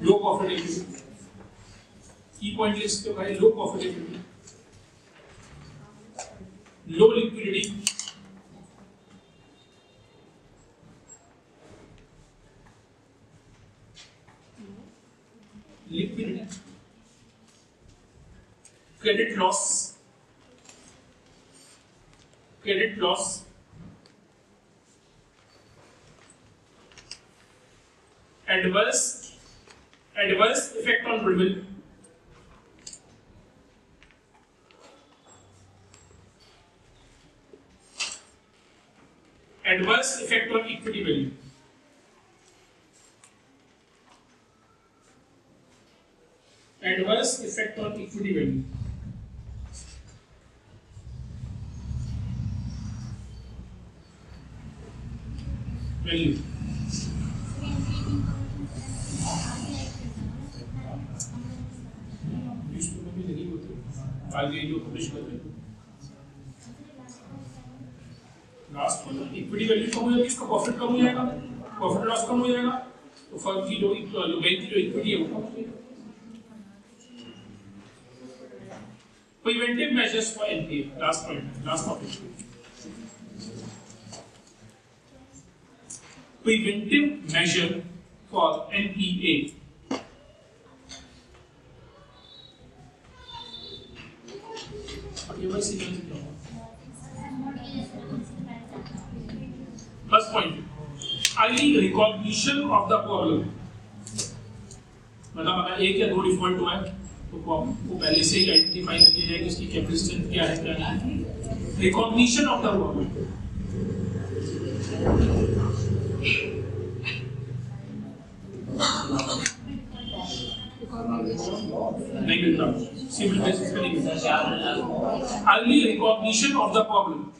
लो profitability की point है इसके भाई low profitability low liquidity liquidity credit loss credit loss adverse adverse effect on goodwill, adverse effect on equity value. adverse effect on equity value. Value. जो publish कर रहे last में equity value कम हो जाएगी, इसका प्रॉफिट कम हो जाएगा प्रॉफिट लॉस कम हो जाएगा तो फर्म की जो जो बैंक की जो इक्विटी है वो Preventive measures for NPA. Last point. Last topic. Preventive measure for NPA. First point. Early recognition of the problem. मतलब अगर एक या दो डिफ़ॉल्ट हुआ है तो वो पहले से ही आइडेंटिफाई कर लिया जाए कि इसकी कैपिटल स्ट्रेंथ क्या है, क्या नहीं recognition of the problem civil discipline, early recognition of the problem.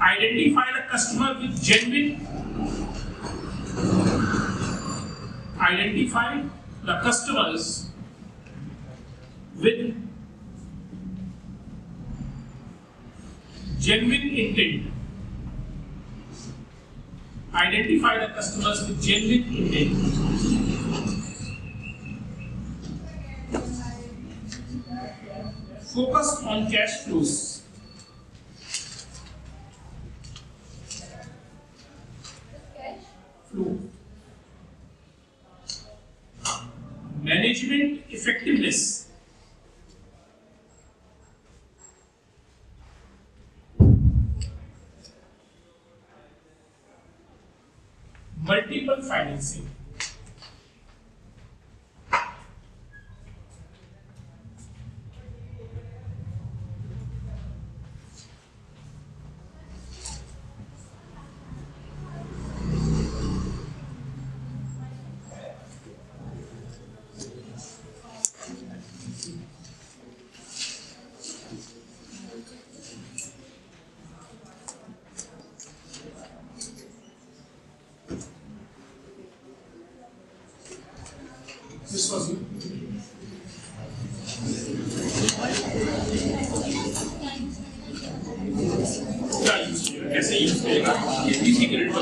Identify the customer with genuine. Identify the customers with genuine intent identify the customers with genuine intent focus on cash flows Cash flow. Management effectiveness. Multiple financing. This was करेगा कैसे use करेगा ये भी secret